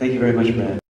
Thank you very much, Brad.